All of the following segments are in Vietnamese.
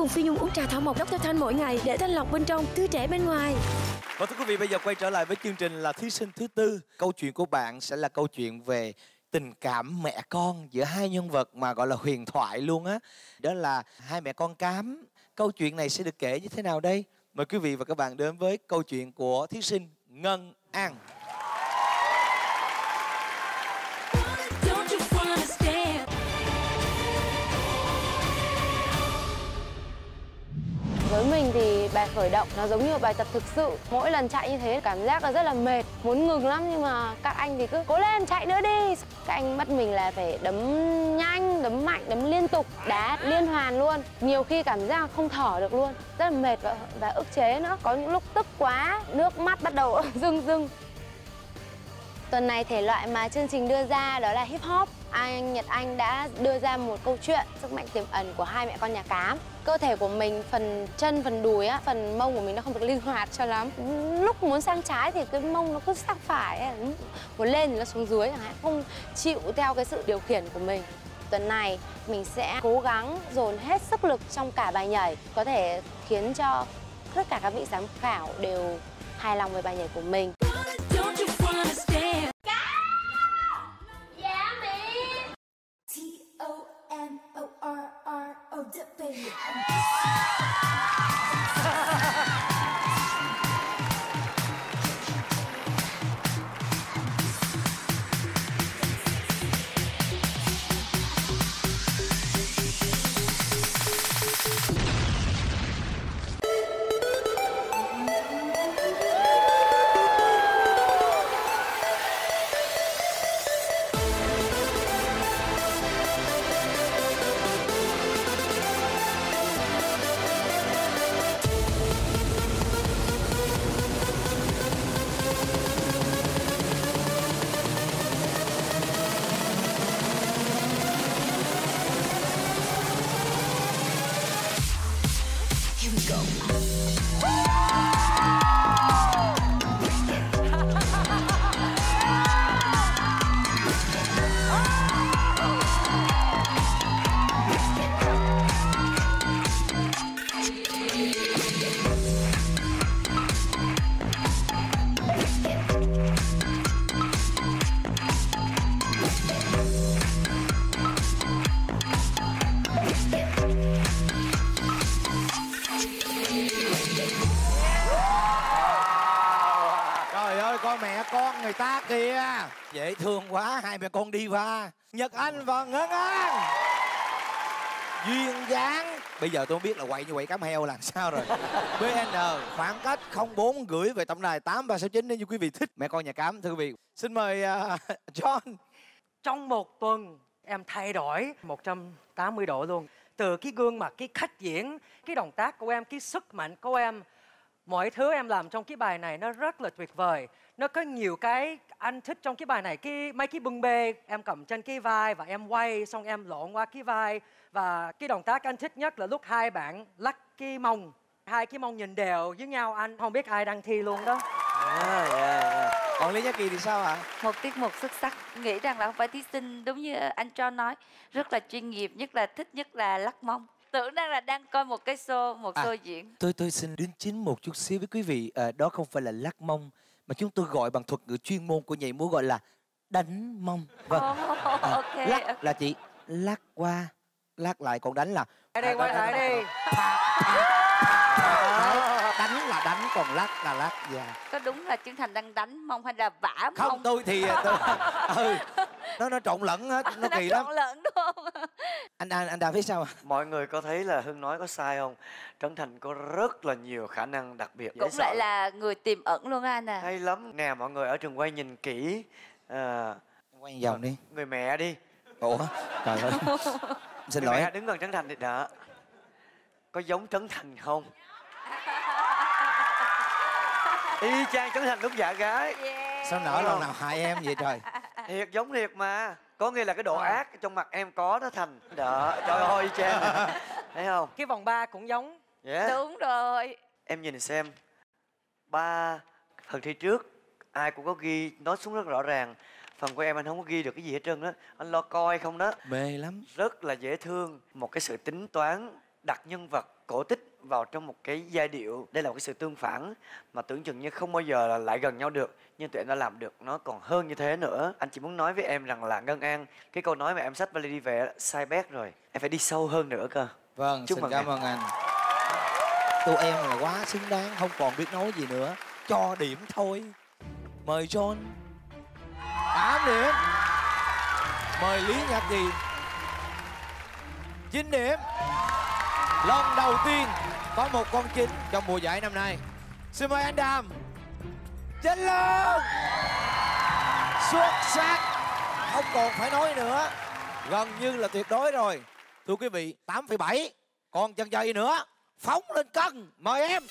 cùng Phi Nhung uống trà thảo mộc Dr. Thanh mỗi ngày để thanh lọc bên trong, tươi trẻ bên ngoài. Và thưa quý vị, bây giờ quay trở lại với chương trình là thí sinh thứ tư. Câu chuyện của bạn sẽ là câu chuyện về tình cảm mẹ con giữa hai nhân vật mà gọi là huyền thoại luôn á. Đó là hai mẹ con cám. Câu chuyện này sẽ được kể như thế nào đây? Mời quý vị và các bạn đến với câu chuyện của thí sinh Ngân An. Bài khởi động nó giống như bài tập thực sự. Mỗi lần chạy như thế cảm giác là rất là mệt Muốn ngừng lắm nhưng mà các anh thì cứ cố lên chạy nữa đi. Các anh bắt mình là phải đấm nhanh, đấm mạnh, đấm liên tục Đá liên hoàn luôn. Nhiều khi cảm giác không thở được luôn Rất là mệt và, và ức chế nữa Có những lúc tức quá, nước mắt bắt đầu rưng rưng. Tuần này thể loại mà chương trình đưa ra đó là hip hop. Anh Nhật Anh đã đưa ra một câu chuyện sức mạnh tiềm ẩn của hai mẹ con nhà cám. Cơ thể của mình phần chân, phần đùi á, phần mông của mình nó không được linh hoạt cho lắm. Lúc muốn sang trái thì cái mông nó cứ sang phải ấy. Muốn lên thì nó xuống dưới không chịu theo cái sự điều khiển của mình. Tuần này mình sẽ cố gắng dồn hết sức lực trong cả bài nhảy có thể khiến cho tất cả các vị giám khảo đều hài lòng với bài nhảy của mình. Trời kìa. Dễ thương quá, hai mẹ con đi va. Nhật Anh và Ngân An. Duyên dáng. Bây giờ tôi không biết là quậy như quậy cám heo là sao rồi. BN khoảng cách 04 gửi về tổng đài 8369 nếu như quý vị thích mẹ con nhà cám thưa quý vị. Xin mời uh, John. Trong một tuần em thay đổi 180 độ luôn Từ cái gương mặt, cái khách diễn, cái động tác của em, cái sức mạnh của em Mọi thứ em làm trong cái bài này nó rất là tuyệt vời. Nó có nhiều cái anh thích trong cái bài này. Cái Mấy cái bưng bê em cầm trên cái vai và em quay xong em lộn qua cái vai. Và cái động tác anh thích nhất là lúc hai bạn lắc cái mông Hai cái mông nhìn đều với nhau. Anh không biết ai đang thi luôn đó. À, yeah, yeah. Còn Lý Nhã Kỳ thì sao ạ? một tiết mục xuất sắc. Nghĩ rằng là không phải thí sinh đúng như anh cho nói rất là chuyên nghiệp nhất là thích nhất là lắc mông tưởng đang là đang coi một cái show một À. show diễn Tôi tôi xin đính chính một chút xíu với quý vị. Ờ, đó không phải là lắc mông mà chúng tôi gọi bằng thuật ngữ chuyên môn của nhảy múa gọi là đánh mông. Vâng. Oh, À, ok, lắc ok. là chị lắc qua lắc lại còn đánh là đi, quay lại đi đánh là đánh còn lắc là lắc dạ có đúng là Trấn Thành đang đánh mông hay là vả không mông tôi thì tôi, ừ nó nó trộn lẫn hết nó kỳ lắm trộn lẫn đúng không anh anh anh đào thấy sao ạ Mọi người có thấy là Hưng nói có sai không? Trấn Thành có rất là nhiều khả năng đặc biệt. cũng lại là người tiềm ẩn luôn á anh à Hay lắm. Nè mọi người ở trường quay nhìn kỹ. À, quay vòng đi người mẹ đi. ủa trời ơi xin người lỗi mẹ đứng gần Trấn Thành thì đó. Có giống Trấn Thành không? Y chang Trấn Thành lúc dạ gái. sao nỡ lần nào hại em vậy trời Thiệt giống thiệt mà. Có nghĩa là cái độ ác trong mặt em có đó Thành. Đó, trời ơi y chang. Thấy không? Cái vòng 3 cũng giống Yeah. đúng rồi Em nhìn xem. Ba phần thi trước ai cũng có ghi nói xuống rất rõ ràng. Phần của em anh không có ghi được cái gì hết trơn đó. Anh lo coi không đó. mê lắm rất là dễ thương một cái sự tính toán đặt nhân vật cổ tích vào trong một cái giai điệu. Đây là một cái sự tương phản mà tưởng chừng như không bao giờ là lại gần nhau được nhưng tụi em đã làm được nó còn hơn như thế nữa. Anh chỉ muốn nói với em rằng là ngân an cái câu nói mà em sách vali đi về sai bét rồi. Em phải đi sâu hơn nữa cơ. Vâng Chúc xin mừng cảm ơn anh. Tụi em là quá xứng đáng không còn biết nói gì nữa. Cho điểm thôi. Mời john. 8 điểm. Mời lý nhạc gì 9 điểm lần đầu tiên có một con chính trong mùa giải năm nay. Xin mời anh đàm. Chính lương. Xuất sắc. Không còn phải nói nữa. Gần như là tuyệt đối rồi. Thưa quý vị 8,7 còn chân dây nữa? Phóng lên cân. Mời em.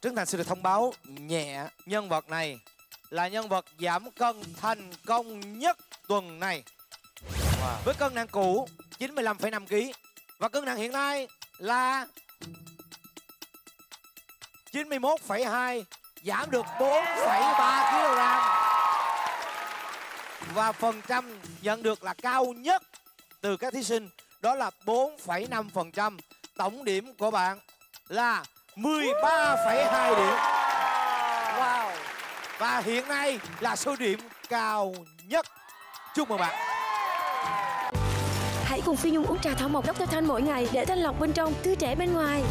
Trấn Thành xin được thông báo nhẹ nhân vật này là nhân vật giảm cân thành công nhất tuần này với cân nặng cũ 95,5 kg và cân nặng hiện nay là 91,2 giảm được 4,3 kg và phần trăm nhận được là cao nhất từ các thí sinh đó là 4,5%. Tổng điểm của bạn là 13,2 điểm. Wow. Và hiện nay là số điểm cao nhất. Chúc mừng bạn. Cùng Phi Nhung uống trà thảo mộc Dr. Thanh mỗi ngày để thanh lọc bên trong, tươi trẻ bên ngoài.